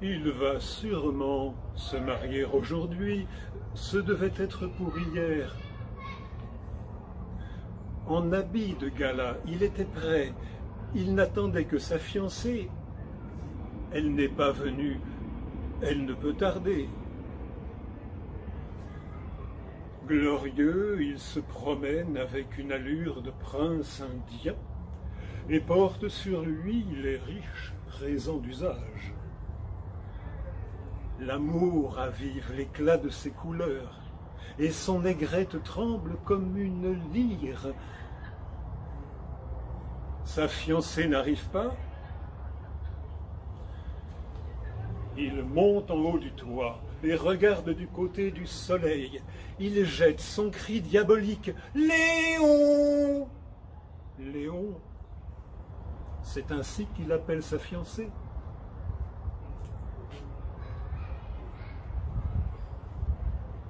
Il va sûrement se marier aujourd'hui, ce devait être pour hier. En habit de gala, il était prêt, il n'attendait que sa fiancée. Elle n'est pas venue, elle ne peut tarder. Glorieux, il se promène avec une allure de prince indien et porte sur lui les riches présents d'usage. L'amour ravive l'éclat de ses couleurs, et son aigrette tremble comme une lyre. Sa fiancée n'arrive pas. Il monte en haut du toit et regarde du côté du soleil. Il jette son cri diabolique. Léon Léon, c'est ainsi qu'il appelle sa fiancée.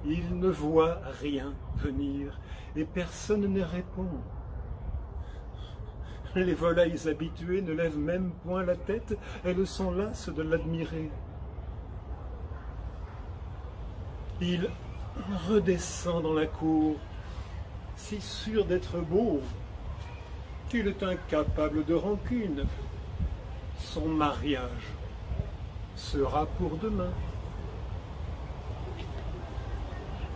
Il ne voit rien venir et personne ne répond. Les volailles habituées ne lèvent même point la tête, elles sont lasses de l'admirer. Il redescend dans la cour, si sûr d'être beau qu'il est incapable de rancune. Son mariage sera pour demain.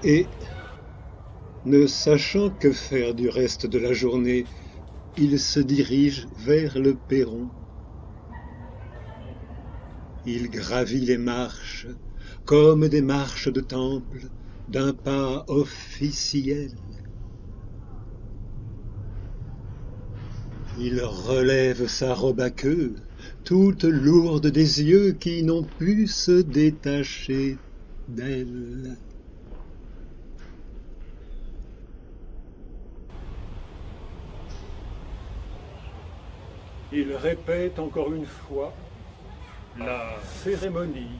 Et, ne sachant que faire du reste de la journée, il se dirige vers le perron. Il gravit les marches comme des marches de temple d'un pas officiel. Il relève sa robe à queue, toute lourde des yeux qui n'ont pu se détacher d'elle. Il répète encore une fois la cérémonie.